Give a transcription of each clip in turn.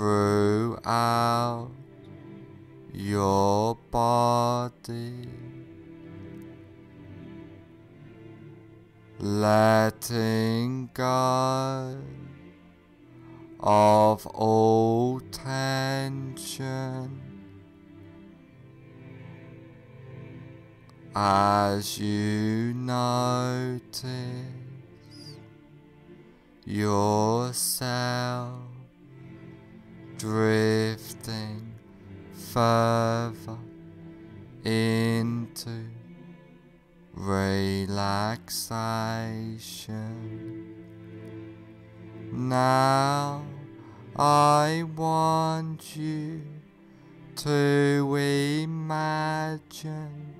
throughout your body, letting go of all tension as you notice yourself drifting further into relaxation. Now I want you to imagine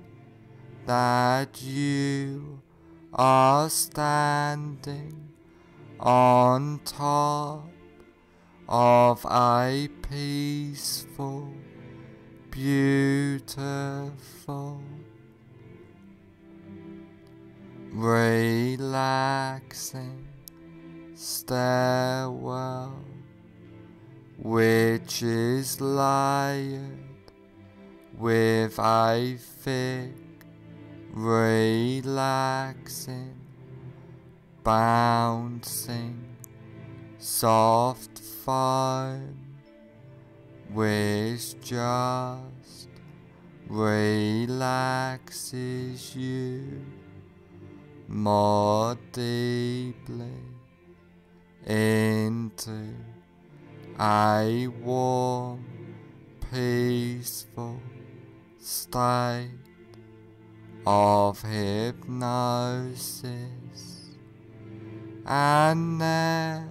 that you are standing on top of a peaceful, beautiful, relaxing stairwell which is layered with a thick, relaxing, bouncing, soft foam which just relaxes you more deeply into a warm, peaceful state of hypnosis. And there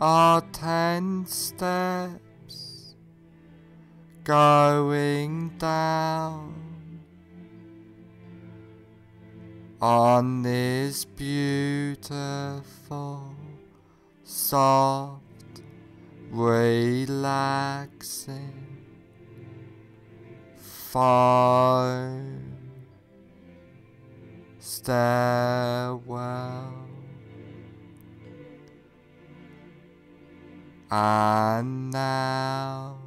are ten steps going down on this beautiful, soft, relaxing foam stairwell and now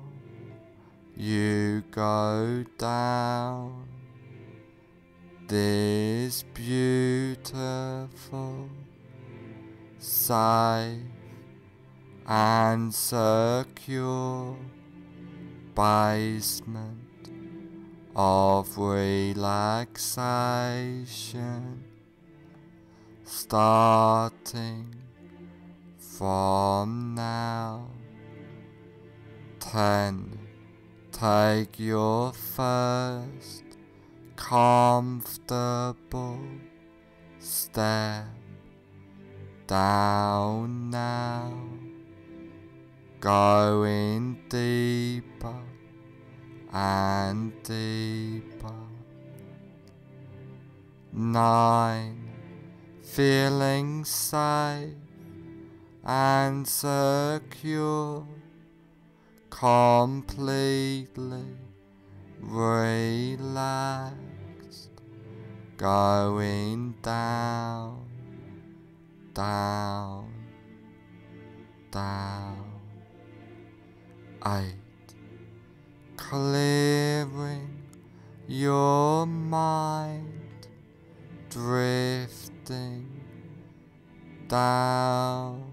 you go down this beautiful safe and secure basement of relaxation starting from now. Ten, Take your first comfortable step down now, going deeper and deeper. Nine, feeling safe and secure, completely relaxed, going down, down, down. Eight, clearing your mind, drifting down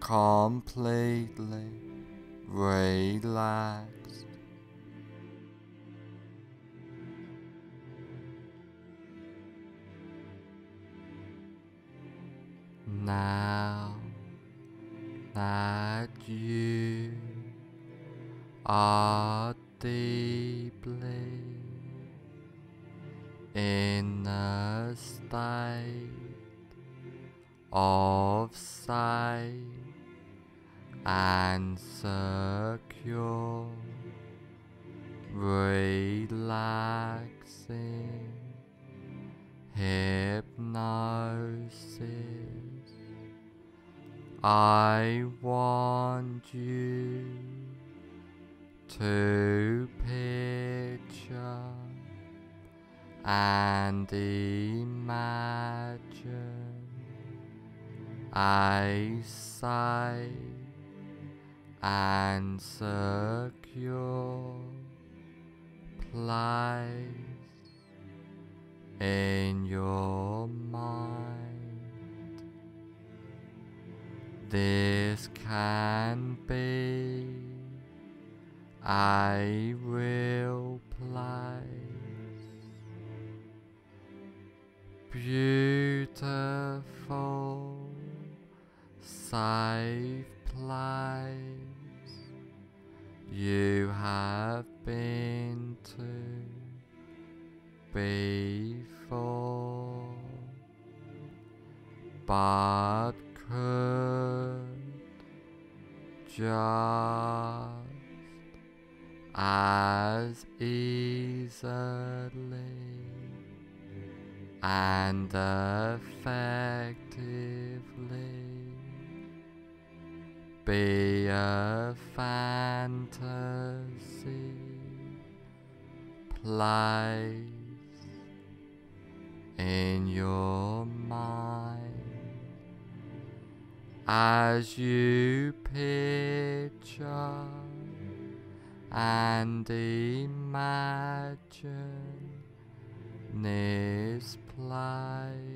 completely relaxed. Now that you are deeply in a state of safe and secure, relaxing hypnosis. I want you to picture and imagine a safe and secure place in your mind. This can be a real place, beautiful, safe place. You have been to before, but could just as easily and effectively be a fantasy place in your mind as you picture and imagine this place.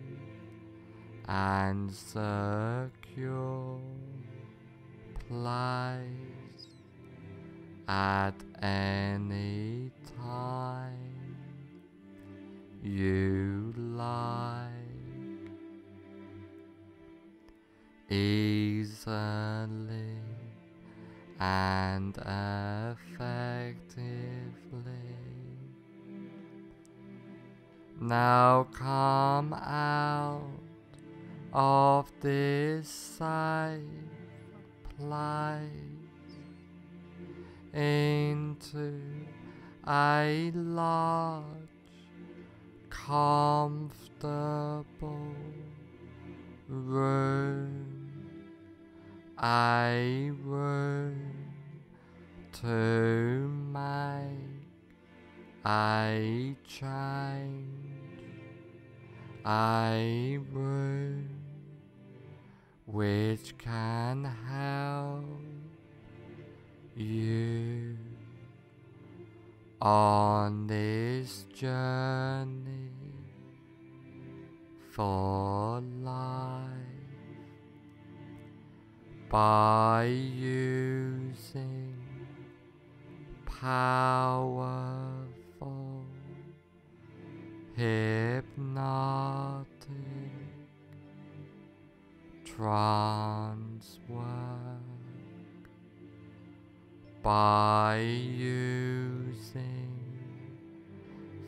and secure place at any time you like easily and effectively. Now come out of this safe place into a large, comfortable room, a room to make a change, a room which can help you on this journey for life by using powerful hypnotic trance work by using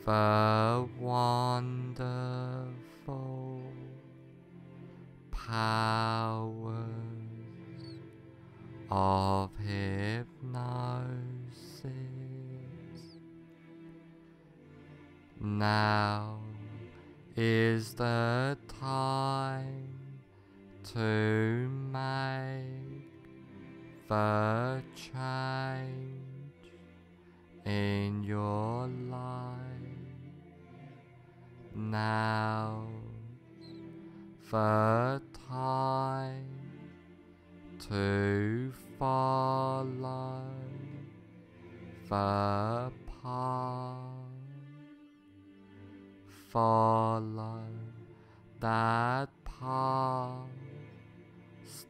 the wonderful powers of hypnosis. Now is the time to make the change in your life. Now the time to follow the path. Follow that path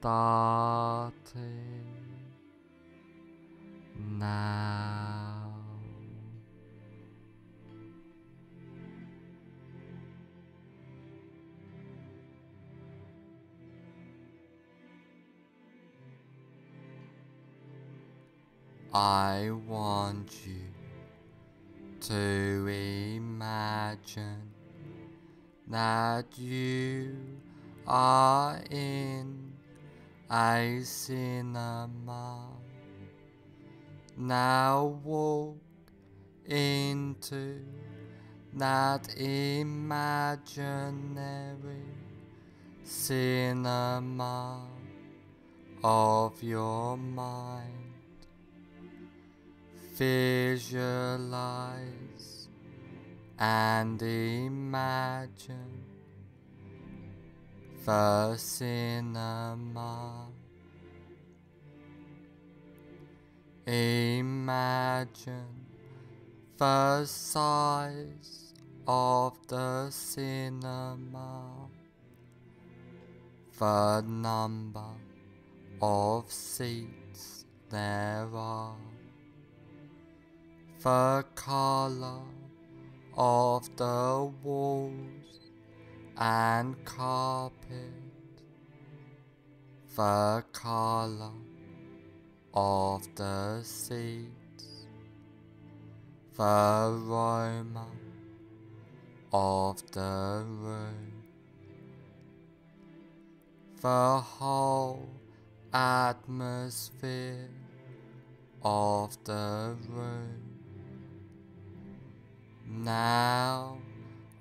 starting now. I want you to imagine that you are in a cinema Now walk into that imaginary cinema of your mind. Visualize and imagine the cinema. Imagine the size of the cinema, the number of seats there are, the color of the walls and carpet, the color of the seats, the aroma of the room, the whole atmosphere of the room. Now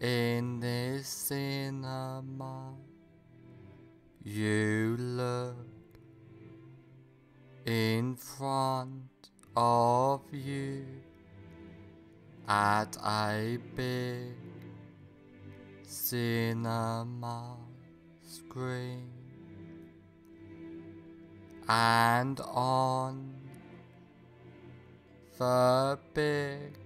in this cinema, you look in front of you at a big cinema screen and on the big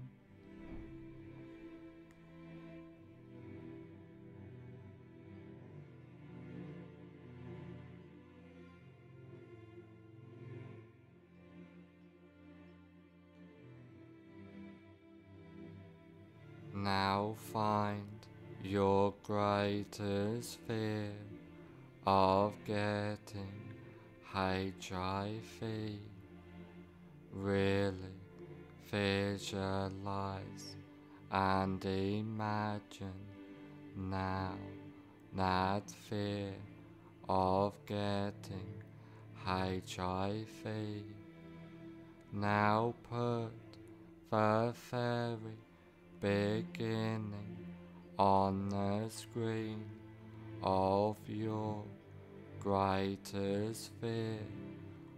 Now find your greatest fear of getting HIV. Really visualize and imagine now that fear of getting HIV. Now put the fairy beginning on the screen of your greatest fear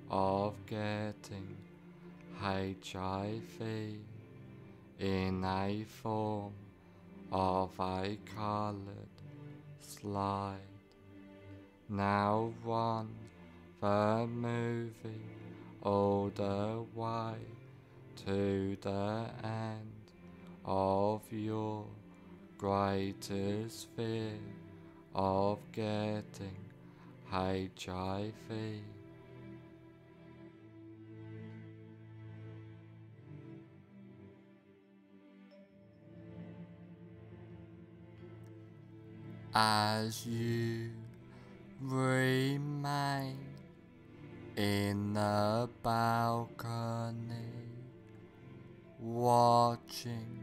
of getting HIV in a form of a colored slide. Now run the movie all the way to the end of your greatest fear of getting HIV. As you remain in the balcony, watching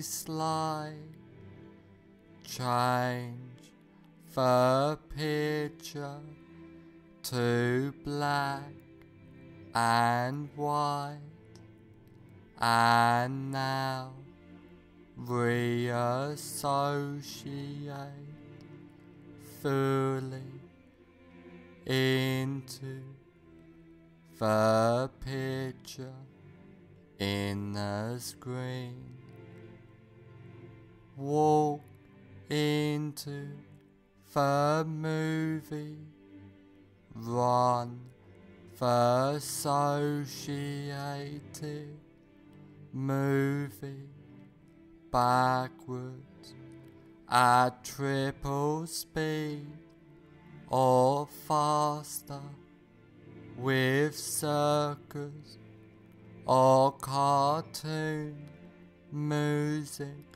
slide, change the picture to black and white, and now reassociate fully into the picture in the screen. Walk into the movie. Run the associated movie backwards at triple speed or faster with circus or cartoon music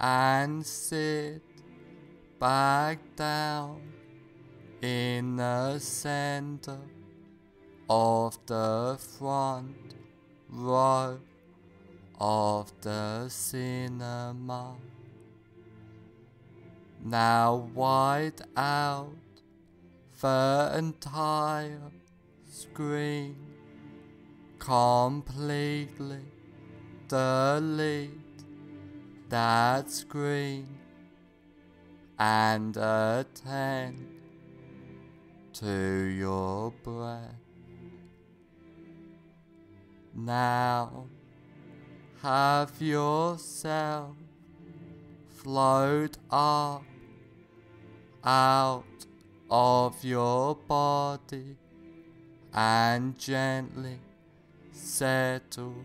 and sit back down in the center of the front row of the cinema. Now wide out the entire screen, completely delete that screen and attend to your breath. Now have yourself float up out of your body and gently settle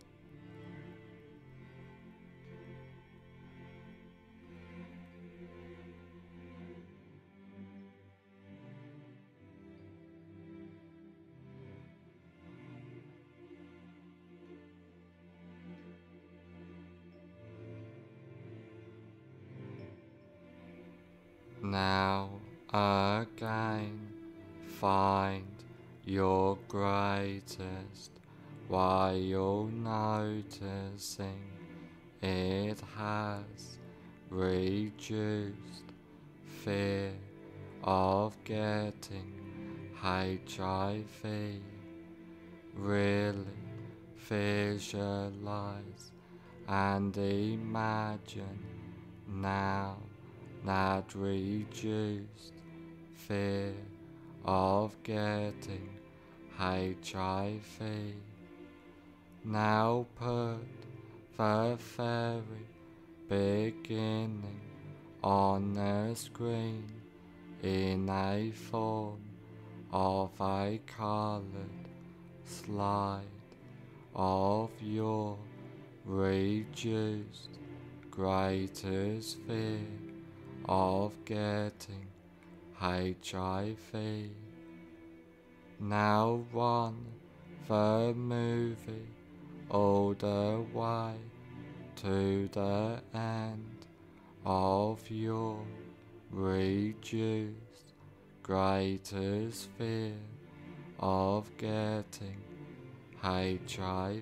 Now again, find your greatest while you're noticing it has reduced fear of getting HIV. Really visualize and imagine now that reduced fear of getting HIV. Now put the very beginning on the screen in a form of a colored slide of your reduced greatest fear of getting HIV. Now run the movie all the way to the end of your reduced greatest fear of getting HIV.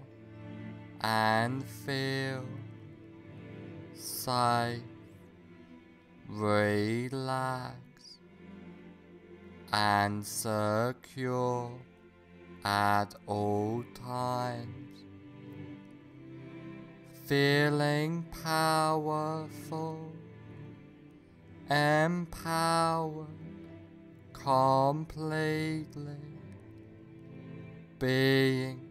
and feel safe, relaxed, and secure at all times, feeling powerful, empowered completely, being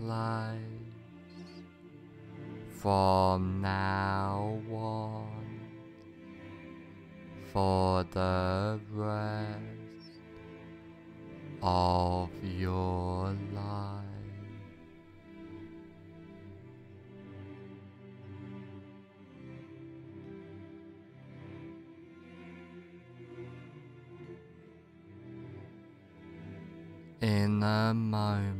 place from now on for the rest of your life. In a moment,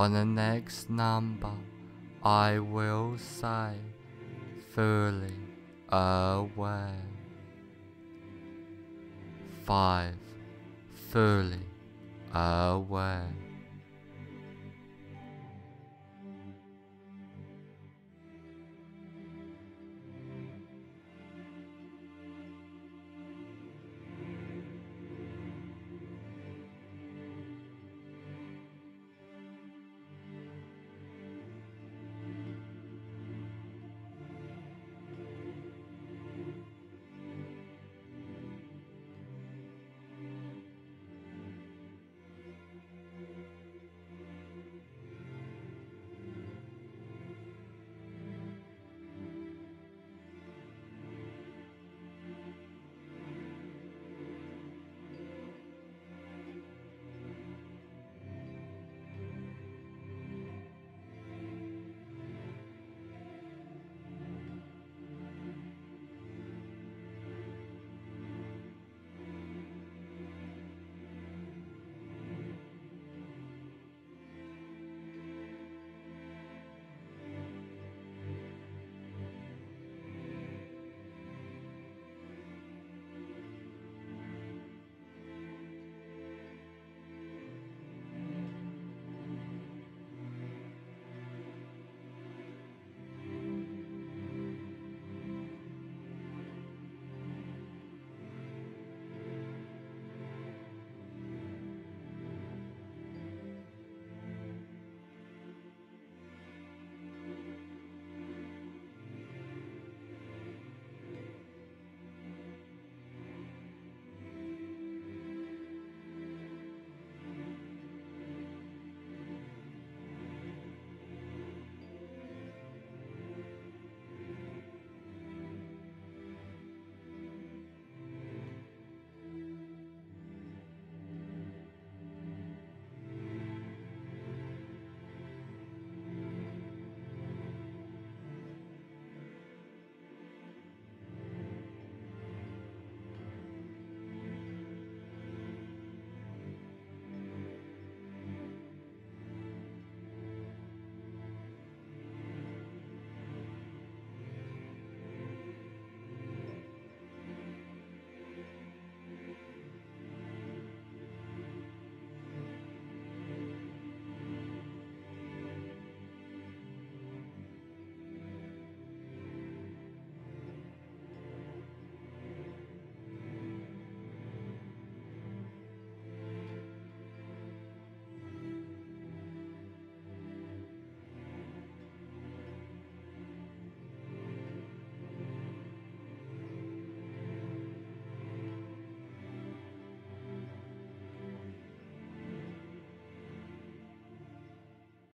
on the next number I will say fully aware. Five, fully aware.